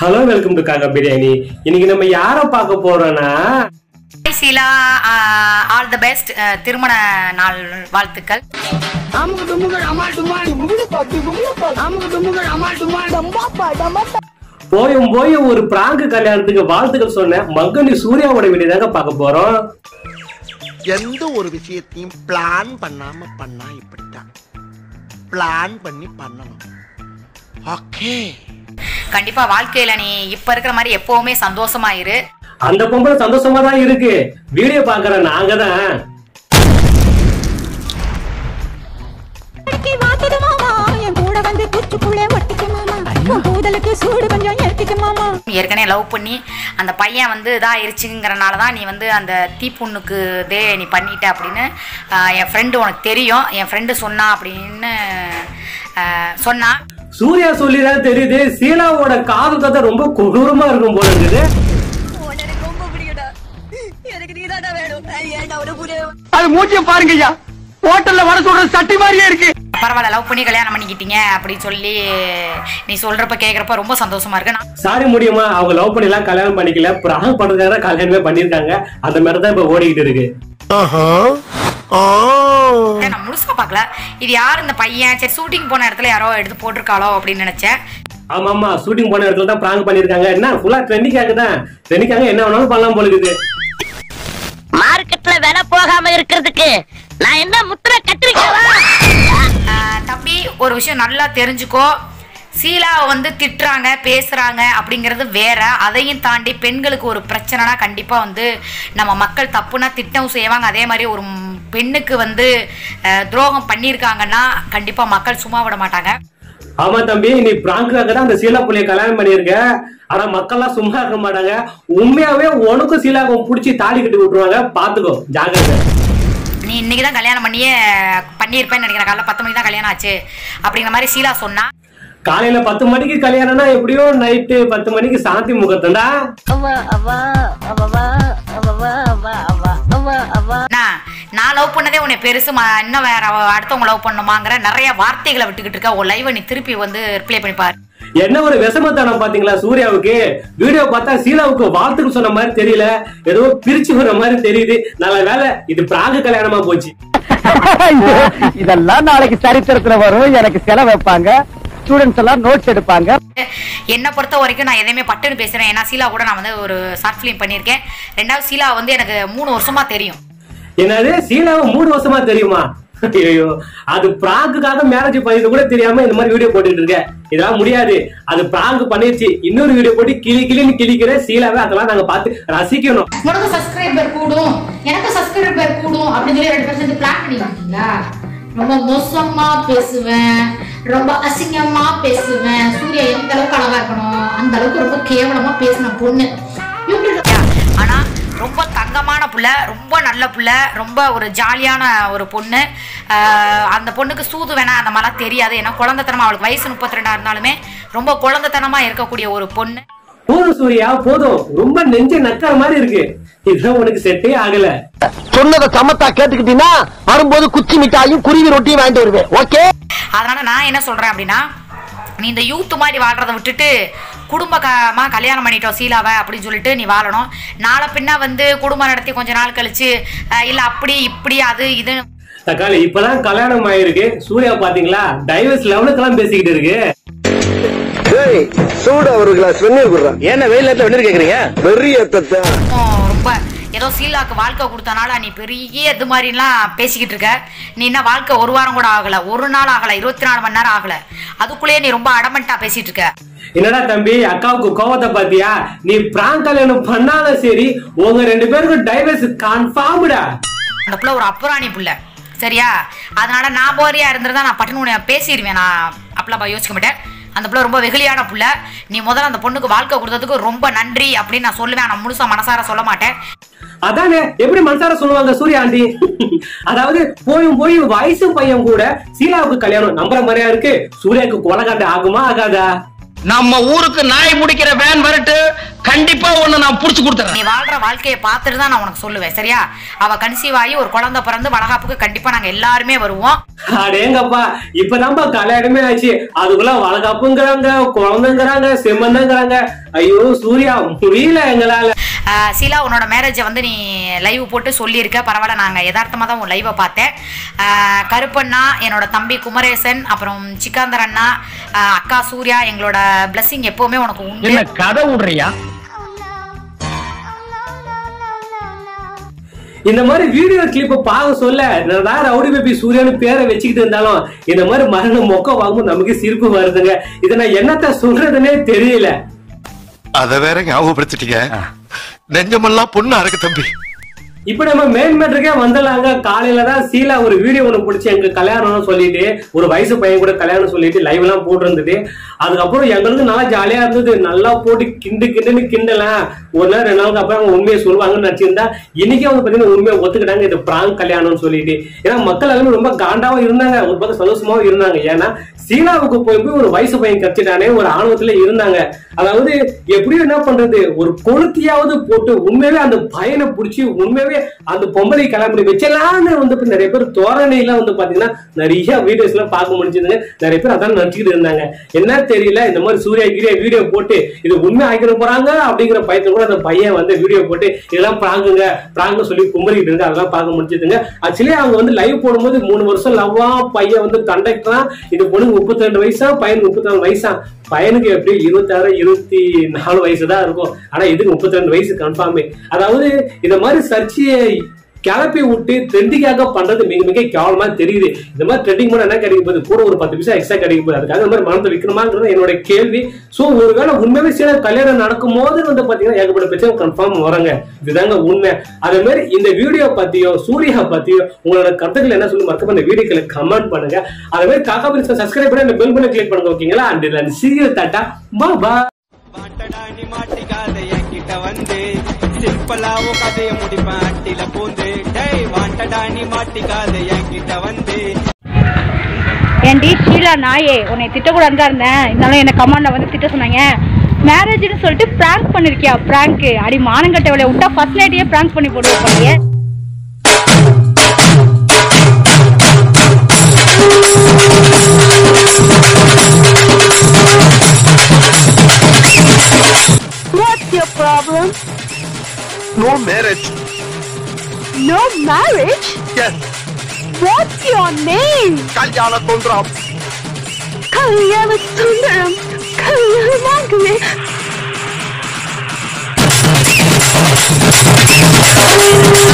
Hello welcome to காக்கா பிரியாணி இன்னைக்கு நம்ம யார பார்க்க போறோம்னா? சீலா ஆல் தி பெஸ்ட் திருமண நாள் வாழ்த்துக்கள். போயும் போய் ஒரு பிராங்கு கல்யாணத்துக்கு வாழ்த்துக்கள் சொன்னேன் மங்கனி சூர்யாவோட வீடு தாங்க பார்க்க போறோம். எந்த ஒரு விஷயத்தையும் பிளான் பண்ணாம பண்ணா இப்படித்தான். பிளான் பண்ணி பண்ணணும். ஓகே கண்டிப்பா வாழ்க்கையில நீ இப்ப இருக்கிற மாதிரி எப்பவுமே சந்தோஷமா இரு. அந்த பொம்பளை சந்தோஷமா தான் இருக்கு. வீடியோ பாக்குற நாங்க தான். ஏற்கனவே லவ் பண்ணி அந்த பையன் வந்து இதாயிருச்சுங்கிறனால தான் நீ வந்து அந்த தீப்புண்ணுக்கு இதே நீ பண்ணிட்ட அப்படின்னு என் ஃப்ரெண்டு உனக்கு தெரியும். என் ஃப்ரெண்டு சொன்னா அப்படின்னு ஆஹ், சொன்னா. சூர்யா சொல்லிதான் தெரியுது சீலாவோட காதல் கதை ரொம்ப கொடூரமா இருக்கும் போல இருக்குது. அது மூச்சிய பாருங்க ஐயா. ஹோட்டல்ல வர சொல்ற சட்டி மாதிரியே இருக்கு. பரவாயில்ல லவ் பண்ணி கல்யாணம் பண்ணிக்கிட்டீங்க அப்படின்னு சொல்லி நீ சொல்றப்ப கேட்குறப்ப ரொம்ப சந்தோஷமா இருக்கு. நான் சாரி முடியுமா அவங்க லவ் பண்ணி எல்லாம் கல்யாணம் பண்ணிக்கல. பிராங்க் பண்றதுக்காக கல்யாணமே பண்ணிருக்காங்க அந்த மாதிரி தான் இப்ப ஓடிக்கிட்டு இருக்கு. நான் முழுசா பார்க்கல. இது யார் இந்த பையன்? சரி ஷூட்டிங் போன இடத்துல யாரோ எடுத்து போட்டிருக்காளோ அப்படின்னு நினைச்சேன். ஆமா ஆமா ஷூட்டிங் போன இடத்துல தான் பிராங்க் பண்ணிருக்காங்க என்ன ஃபுல்லா ட்ரெண்டிங்காக தான் ட்ரெண்டிங்காக என்ன வேணாலும் பண்ணலாம் போல இருக்குது. மார்க்கெட்ல விலை போகாம இருக்கிறதுக்கு நான் என்ன முத்திர கத்திரிக்காவா தம்பி ஒரு விஷயம் நல்லா தெரிஞ்சுக்கோ. சீலாவை வந்து திட்டுறாங்க பேசுறாங்க அப்படிங்கிறது வேற. அதையும் தாண்டி பெண்களுக்கு ஒரு பிரச்சனைனா கண்டிப்பா வந்து நம்ம மக்கள் தப்புனா திட்டம் செய்வாங்க. அதே மாதிரி ஒரு பெண்ணுக்கு வந்து துரோகம் பண்ணியிருக்காங்கன்னா கண்டிப்பா மக்கள் சும்மா விட மாட்டாங்க. ஆமா தம்பி நீ பிராங்காக தான் அந்த சீலா புள்ளைய கல்யாணம் பண்ணிருக்க ஆனா மக்கள்லாம் சும்மா இருக்க மாட்டாங்க. உண்மையாவே உனக்கும் சீலாக்கும் புடிச்சு தாலி கட்டி விட்டுருவாங்க. பாத்துக்கோ ஜாகிரதை நீ இன்னைக்கு தான் கல்யாணம் பண்ணியே பண்ணியிருப்பேன்னு நினைக்கிறேன். காலைல பத்து மணிக்கு தான் கல்யாணம் ஆச்சு. அப்படிங்கிற மாதிரி சீலா சொன்னா. காலையில பத்து மணிக்கு கல்யாணம்னா எப்படியோ நைட்டு பத்து மணிக்கு சாந்தி முகத்தண்டா நான் லவ் பண்ணதே உன்னை பெருசு இன்னும் வேற அடுத்தவங்க லவ் பண்ணுமாங்கிற நிறைய வார்த்தைகளை விட்டுக்கிட்டு இருக்க. உன் லைவை நீ திருப்பி வந்து ரிப்ளை பண்ணி பாரு. என்ன ஒரு விஷமத்தனம் பாத்தீங்களா சூர்யாவுக்கு? வீடியோ பார்த்தா சீலாவுக்கு வாழ்த்துக்கு சொன்ன மாதிரி தெரியல. ஏதோ பிரிச்சு வர மாதிரி தெரியுது. நல்ல வேலை இது பிராங்கு கல்யாணமா போச்சு. இதெல்லாம் நாளைக்கு சரித்திரத்துல வரும். எனக்கு செலவு வைப்பாங்க. ஸ்டூடெண்ட்ஸ் எல்லாம் நோட்ஸ் எடுப்பாங்க. என்னை பொறுத்த வரைக்கும் நான் எதையுமே பட்டுன்னு பேசுறேன். ஏன்னா சீலா கூட நான் வந்து ஒரு ஷார்ட் ஃபிலிம் பண்ணியிருக்கேன். ரெண்டாவது சீலா வந்து எனக்கு மூணு வருஷமா தெரியும். என்னது? சீலாவை மூணு வருஷமா தெரியுமா? ஐயோ அது பிராங்குக்காக மேரேஜ் பண்ணிட்டு கூட தெரியாம இந்த மாதிரி வீடியோ போட்டுட்டு இருக்க. இதெல்லாம் முடியாது. அது பிராங்க் பண்ணிருச்சு. இன்னொரு வீடியோ போட்டு கிளி கிளின்னு கிளிக்கிற சீலாவை அதெல்லாம் நாங்க பார்த்து ரசிக்கணும். உனக்கு சப்ஸ்கிரைபர் கூடும். எனக்கு சப்ஸ்கிரைபர் கூடும் அப்படின்னு சொல்லி ரெண்டு பேரும் சேர்ந்து பிளான் பண்ணிருக்கீங்களா ரொம்ப மோசமா பேசுவேன். ரொம்ப அசிங்கமா பேசுவேன். சூர்யா எந்த அளவுக்கு அழகா இருக்கணும்? அந்த அளவுக்கு ரொம்ப கேவலமா பேசின பொண்ணு. புள்ள ரொம்ப நல்ல புள்ள ரொம்ப ஒரு ஜாலியான ஒரு பொண்ணு. அந்த பொண்ணுக்கு சூது வேணா அந்த மாதிரிலாம் தெரியாது. ஏன்னா குழந்தைத்தனமா அவளுக்கு வயசு முப்பத்தி ரெண்டா இருந்தாலுமே ரொம்ப குழந்தைத்தனமா இருக்கக்கூடிய ஒரு பொண்ணு. போதும் சூர்யா போதும். ரொம்ப நெஞ்ச நக்கிற மாதிரி இருக்கு. இதெல்லாம் உனக்கு செட்டே ஆகல. சொன்னதை சமத்தா கேட்டுக்கிட்டீங்கன்னா வரும்போது குச்சி மிட்டாயும் குருவி ரொட்டியும் வாங்கிட்டு வருவேன். ஓகே அதனால நான் என்ன சொல்றேன் அப்படின்னா நீ இந்த யூத் மாதிரி வாழ்றதை விட்டுட்டு குடும்பமா கல்யாணம் பண்ணிட்டோம் சீலாவை அப்படின்னு சொல்லிட்டு நீ வாழணும். நாளை பின்ன வந்து குடும்பம் நடத்தி கொஞ்ச நாள் கழிச்சு இல்ல அப்படி இப்படி அது இது தக்காளி இப்பதான் கல்யாணம் ஆயிருக்கு. சூர்யா பாத்தீங்களா? டைவர்ஸ் லெவலுக்கெல்லாம் பேசிக்கிட்டு இருக்கு. சூட ஒரு கிளாஸ் வெந்நீர் குடுறான் என்ன வெயில் நேரத்துல வெந்நீர் கேக்குறீங்க? பெரிய ரொம்ப. ஏதோ சீலாக்கு வாழ்க்கை கொடுத்தனால நீ பெரிய இது மாதிரிலாம் பேசிக்கிட்டு இருக்க. நீ என்ன வாழ்க்கை ஒரு வாரம் கூட ஆகல. ஒரு நாள் ஆகல. இருபத்தி நாலு மணி நேரம் ஆகல. அதுக்குள்ளேயே நீ ரொம்ப அடமெண்டா பேசிட்டு இருக்க. என்னடா தம்பி அக்காவுக்கு கோவத்தை பாத்தியா நீ பிராங்க் கல்யாணம் பண்ணாலும் சரி உங்க ரெண்டு பேருக்கும் டைவர்ஸ் கன்ஃபார்ம்டா அந்த புள்ள ஒரு அப்புறாணி புள்ள. சரியா? அதனால நான் போறியா இருந்திருந்தா நான் பட்டுன்னு பேசிடுவேன் நான் அப்பெல்லாம் யோசிக்க மாட்டேன். அந்த புள்ள ரொம்ப வெகுளியான புள்ள. நீ முதல்ல அந்த பொண்ணுக்கு வாழ்க்கை கொடுத்ததுக்கு ரொம்ப நன்றி அப்படின்னு நான் சொல்லுவேன். நான் முழுசா மனசார சொல்ல மாட்டேன். அதானே? எப்படி மனசார சொல்லுவாங்க சூர்யா ஆண்டி? அதாவது போயும் போயும் வயசு பையன் கூட சீலாவுக்கு கல்யாணம் நம்புற மாதிரியா இருக்கு? சூர்யாவுக்கு கொலகாண்டு ஆகுமா ஆகாதா? நம்ம ஊருக்கு நாய் பிடிக்கிற வேன் வரட்டு கண்டிப்பா உன்னை நான் புடிச்சு கொடுத்துறேன். நீ வாழ்ற வாழ்க்கையை பார்த்துட்டு தான் நான் உனக்கு சொல்லுவேன் சரியா? அவ கன்சீவ் ஆகி ஒரு குழந்தை பிறந்து வளகாப்புக்கு கண்டிப்பா நாங்க எல்லாருமே வருவோம். அடேங்கப்பா இப்பதான்ப்பா கல்யாணமே ஆச்சு. அதுக்குள்ள வளகாப்புங்கிறாங்க குழந்தைங்கிறாங்க செம்மந்தங்கிறாங்க ஐயோ சூர்யா முடியல எங்களால. சீலா உன்னோட மேரேஜை வந்து நீ லைவ் போட்டு சொல்லியிருக்க. பரவாயில்ல நாங்கள் யதார்த்தமாக தான் உன் லைவை பார்த்தேன். ஆஹ் கருப்பண்ணா என்னோட தம்பி குமரேசன் அப்புறம் சிக்காந்தர் அண்ணா ஆஹ் அக்கா சூர்யா எங்களோட பிளஸ்ஸிங் எப்பவுமே உனக்கு உண்டு. என்ன கதை விடுறியா? இந்த மாதிரி வீடியோ கிளிப்ப பார்க்க சொல்ல நான் ரவுடி பேபி சூர்யான்னு பேரை வச்சுக்கிட்டு இருந்தாலும் இந்த மாதிரி மரண மொக்க வாங்கும்போது நமக்கு சிரிப்பு வருதுங்க. இதை நான் என்னத்த சொல்றதுன்னே தெரியல. அத வேற ஞாபகப்படுத்திட்டீங்க. நெஞ்சமெல்லாம் பொண்ணு அறக்கு தம்பி. இப்ப நம்ம மெயின் மேட்டருக்கே வந்துடலாங்க. காலையில தான் சீலா ஒரு வீடியோ ஒன்று பிடிச்சி எங்க கல்யாணம்னு சொல்லிட்டு ஒரு வயசு பையன் கூட கல்யாணம் சொல்லிட்டு லைவ் எல்லாம் போட்டுருந்தது. அதுக்கப்புறம் எங்களுக்கு நல்லா ஜாலியா இருந்தது. நல்லா போட்டு கிண்டு கிண்டுன்னு கிண்டலாம். ஒரு நாள் ரெண்டு நாளுக்கு அப்புறம் அவங்க உண்மையை சொல்லுவாங்கன்னு நினைச்சிருந்தா இன்னைக்கு அவங்க பாத்தீங்கன்னா உண்மையை ஒத்துக்கிட்டாங்க. இது பிராங்க் கல்யாணம்னு சொல்லிட்டு. ஏன்னா மக்கள் எல்லாமே ரொம்ப காண்டாவும் இருந்தாங்க. ஒரு பக்கம் சந்தோஷமாவும் இருந்தாங்க. ஏன்னா சீனாவுக்கு போய் ஒரு வயசு பையன் கட்சிட்டானே ஒரு ஆணவத்துல இருந்தாங்க. அதாவது எப்படியும் என்ன பண்றது? ஒரு கொளுத்தியாவது போட்டு உண்மையாவே அந்த பையனை பிடிச்சி உண்மையாவே அந்த பொம்பளை கிளம்பி வச்சலான்னு வந்து நிறைய பேர் தோரணையில வந்து பாத்தீங்கன்னா நிறைய வீடியோஸ் எல்லாம் பார்க்க முடிஞ்சிருந்தாங்க நிறைய பேர் அதான் நினைச்சுக்கிட்டு இருந்தாங்க. என்ன தெரியல இந்த மாதிரி சூர்யா கீரியா வீடியோ போட்டு இது உண்மை ஆக்கிட போறாங்க அப்படிங்கிற பயத்துல கூட அந்த பையன் வந்து வீடியோ போட்டு இதெல்லாம் பிராங்குங்க பிராங்க சொல்லி கும்பலிட்டு இருந்து அதெல்லாம் பார்க்க முடிஞ்சதுங்க. ஆக்சுவலி அவங்க வந்து லைவ் போடும்போது மூணு வருஷம் லவ்வா பையன் வந்து கண்டக்டரா இது பொண்ணு முப்பத்தி ரெண்டு வயசா பையன் முப்பத்தி நாலு வயசா. பையனுக்கு எப்படி இருபத்தாறு இருபத்தி நாலு வயசு தான் இருக்கும். ஆனா இதுக்கு முப்பத்தி ரெண்டு வயசு கன்ஃபார்மே அதாவது இந்த மாதிரி சர்ச்சையை கிளப்பி விட்டு ட்ரெண்டிங்காக பண்றது மிக மிக கேவலமா தெரியுது. இந்த மாதிரி ட்ரெண்டிங் பண்ண என்ன கிடைக்க போகுது? கூட ஒரு பத்து பைசா எக்ஸ்ட்ரா கிடைக்க போது அதுக்காக இந்த மாதிரி மனத்தை விற்கணுமாங்கிறது என்னோட கேள்வி. ஸோ ஒருவேளை உண்மையாவே சில கல்யாணம் நடக்கும் போது வந்து பாத்தீங்கன்னா ஏகப்பட்ட பிரச்சனை கன்ஃபார்ம் வராங்க. இதுதாங்க உண்மை. அதே மாதிரி இந்த வீடியோ பத்தியோ சூர்யா பத்தியோ உங்களோட கருத்துக்கள் என்ன சொல்லி மறக்காம இந்த வீடியோக்களை கமெண்ட் பண்ணுங்க. அதே மாதிரி காக்கா பிரிச்சு சப்ஸ்கிரைப் பண்ணி அந்த பெல் பண்ண கிளிக் பண்ணுங்க ஓகேங்களா? அண்ட் சீரியல் தட்டா பா பா நீ மாட்டிக்காத என்கிட்ட வந்து. சிம்பிளாவோ கதைய முடிப்பேன் அட்டில பூந்து. டேய் வாண்டடானி மாட்டிக்காத என்கிட்ட வந்து. ஏன்டி ஷீலா நாயே உன்னை திட்டக்கூடாது தான் இருந்தேன். இருந்தாலும் என்ன கமாண்ட்ல வந்து திட்ட சொன்னாங்க. மேரேஜ்னு சொல்லிட்டு பிராங்க் பண்ணிருக்கியா பிராங்க் அடி மானங்கட்டவளை விட்டா ஃபர்ஸ்ட் நைட்டையே பிராங்க் பண்ணி போடுவோம் போலயே What's your problem? no marriage. No marriage? Yes. What's your name? Kalyana Sundaram. Kalyana Sundaram. Kalyana Mangale. Oh.